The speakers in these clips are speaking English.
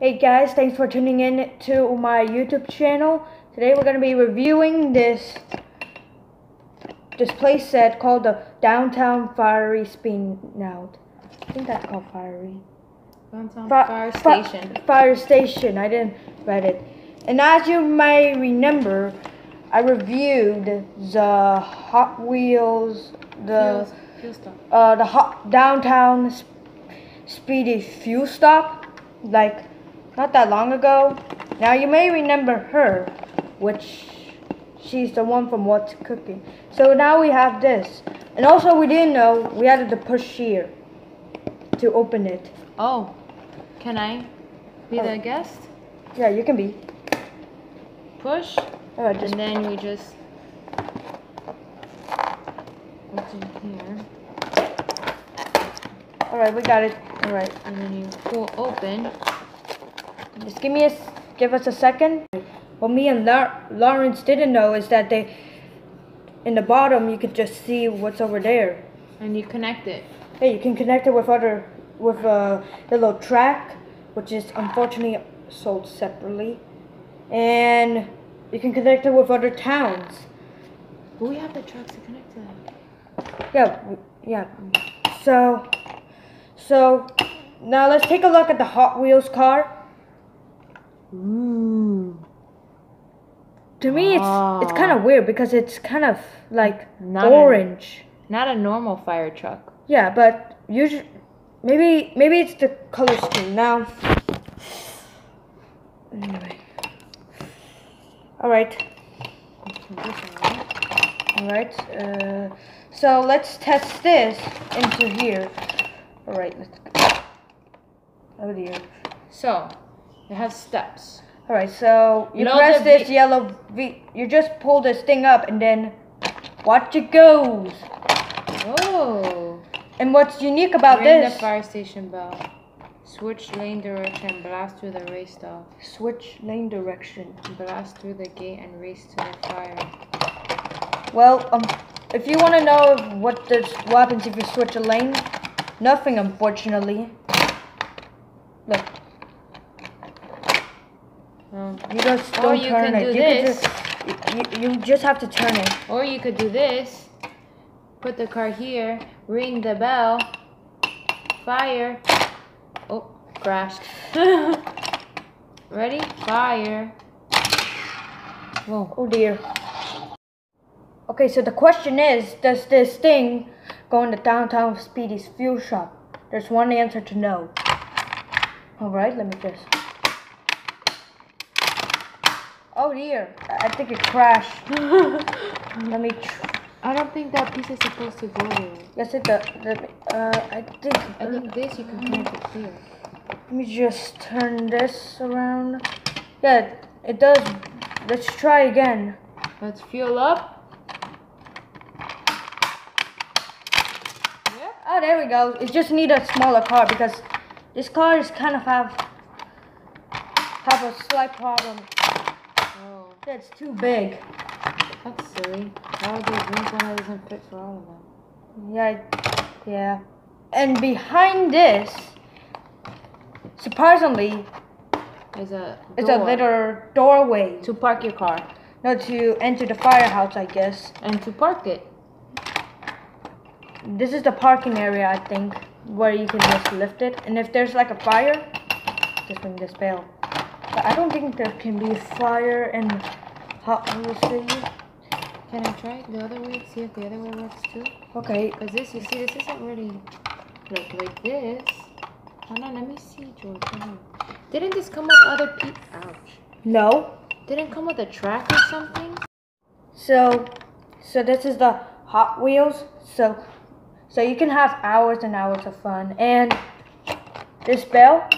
Hey guys, thanks for tuning in to my YouTube channel. Today we're going to be reviewing this this place set called the Downtown Fiery Spinout. I think that's called Fiery. Downtown Fi- Fire fi- Station. fire Station. I didn't read it. And as you may remember, I reviewed the Hot Wheels, the Fuel, fuel uh, the hot downtown sp- speedy fuel stop, like not that long ago. Now you may remember her, which she's the one from What's Cooking. So now we have this, and also we didn't know we had to push here to open it. Oh, can I be Oh. the guest? Yeah, you can be. Push, just and then we just. What's in here? all right, we got it. All right, And then you pull open. Just give me a, give us a second. What me and Lar- Lawrence didn't know is that they, in the bottom, you could just see what's over there. And you connect it. Hey, you can connect it with other with uh, the little track, which is unfortunately sold separately, and you can connect it with other towns. But we have the tracks to connect to that. Yeah, yeah. So, so now let's take a look at the Hot Wheels car. To me, it's it's kind of weird because it's kind of like Not a- orange. Not a normal fire truck. Yeah, but usually, maybe maybe it's the color scheme now. Anyway. All right. All right. Uh, so let's test this into here. All right. Let's. Oh dear. So, it has steps. All right. So you press this yellow V. You just pull this thing up and then watch it goes. Oh. And what's unique about Ring this? the fire station bell. Switch lane direction, blast through the race stop. Switch lane direction. Blast through the gate and race to the fire. Well, um, if you want to know what this, what happens if you switch a lane, nothing, unfortunately. Look, You just Or don't you turn can it. do you this. Just, you, you just have to turn it. or you could do this. Put the car here, ring the bell, fire. Oh, crashed. Ready? Fire. Whoa. Oh dear. Okay, so the question is, does this thing go in the downtown Speedy's fuel shop? There's one answer to no. All right, let me just. Oh dear, I think it crashed. let me. Tr- I don't think that piece is supposed to go there. Yes, it does. Uh, I think. I think this you can connect it here. Let me just turn this around. Yeah, it does. Let's try again. Let's fuel up. Yep. Oh, there we go. It just need a smaller car because this car is kind of have have a slight problem. Oh, it's too big. that's silly. Why would they drink one that doesn't fit for all of them? Yeah, I- yeah. And behind this, surprisingly, There's a is a little doorway. to park your car No, to enter the firehouse, I guess. and to park it. This is the parking area, I think, where you can just lift it. And if there's like a fire, just ring this bell. But I don't think there can be fire and Hot Wheels. Can I try the other way? See if the other way works too? Okay, Because this, you see, this isn't really like like this. Hold on, let me see, George. Hold on. Didn't this come with other pe? Ouch. no. Didn't come with a track or something? So, so this is the Hot Wheels. So, so you can have hours and hours of fun. And this bell,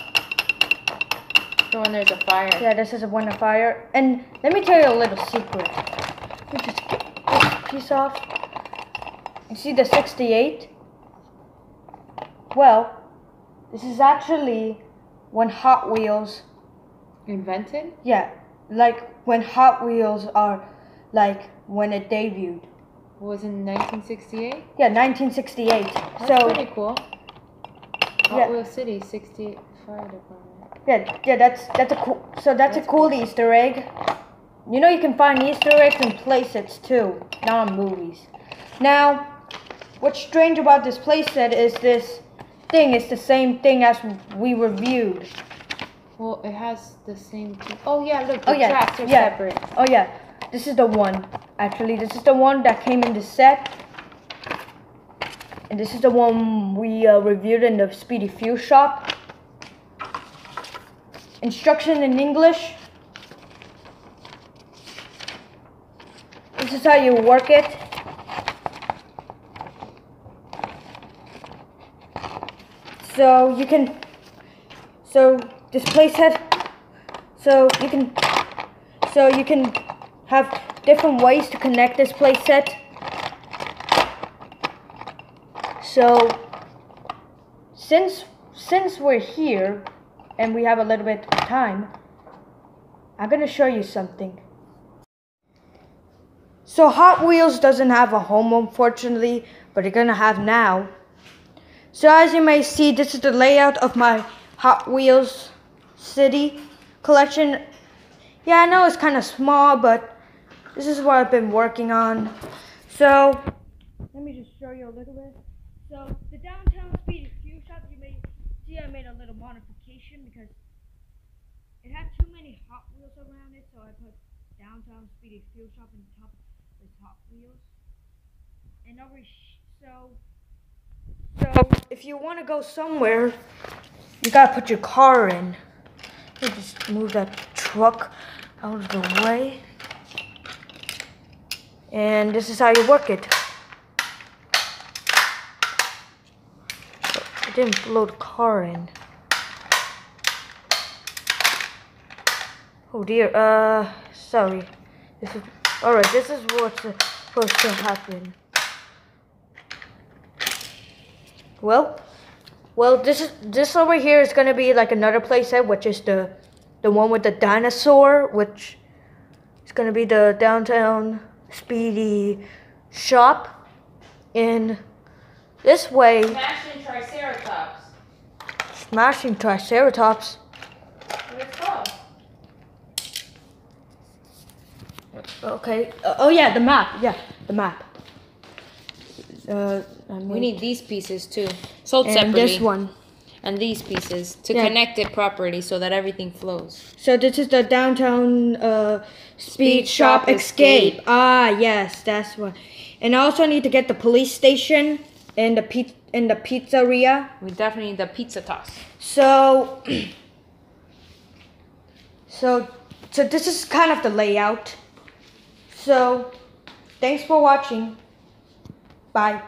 When there's a fire. yeah, this is a one of fire. And let me tell you a little secret. Let me just get this piece off. You see the 68? Well, this is actually when Hot Wheels, Invented? yeah, like when Hot Wheels are, like when it debuted. Was in 1968? Yeah, 1968. That's so pretty cool. Hot Yeah. Wheel City, 68 Fire Department. Yeah, yeah, that's that's a cool. So that's, a cool Easter egg. You know you can find Easter eggs in playsets too, not in movies. Now, what's strange about this playset is this thing is the same thing as we reviewed. Well, it has the same. Oh yeah, look, the Oh yeah, tracks are yeah. separate. Oh yeah, this is the one. Actually, this is the one that came in the set. And this is the one we uh, reviewed in the Speedy Fuel shop. Instruction in English. This is how you work it. So you can, so this playset, so you can, so you can have different ways to connect this playset. So since since we're here and we have a little bit of time, I'm gonna show you something. So Hot Wheels doesn't have a home unfortunately, but they're gonna have now. So as you may see, this is the layout of my Hot Wheels City collection. Yeah, I know it's kind of small, but this is what I've been working on. So let me just show you a little bit. So the downtown speed fuel shop, you may see I made a little modification because it had too many Hot Wheels around it, so I put downtown speedy fuel shop on top with Hot Wheels. And over so so if you want to go somewhere, you gotta put your car in. Me just move that truck out of the way. And this is how you work it. I didn't load the car in. Oh dear, uh, sorry. This is, alright, this is what's supposed to happen. Well, well, this is this over here is gonna be like another playset, which is the the one with the dinosaur, which is gonna be the downtown speedy shop. In this way, Smashing Triceratops. smashing Triceratops. What it's called? Okay. Uh, oh yeah, the map. Yeah, the map. Uh, We need these pieces too, sold and separately. this one. and these pieces to Yeah. connect it properly so that everything flows. So this is the downtown uh, speed, Speed shop, Shop escape. Escape. Ah, yes, that's one. And I also need to get the police station and the pe- and the pizzeria. We definitely need the pizza toss. So, so, so this is kind of the layout. So, thanks for watching. Bye.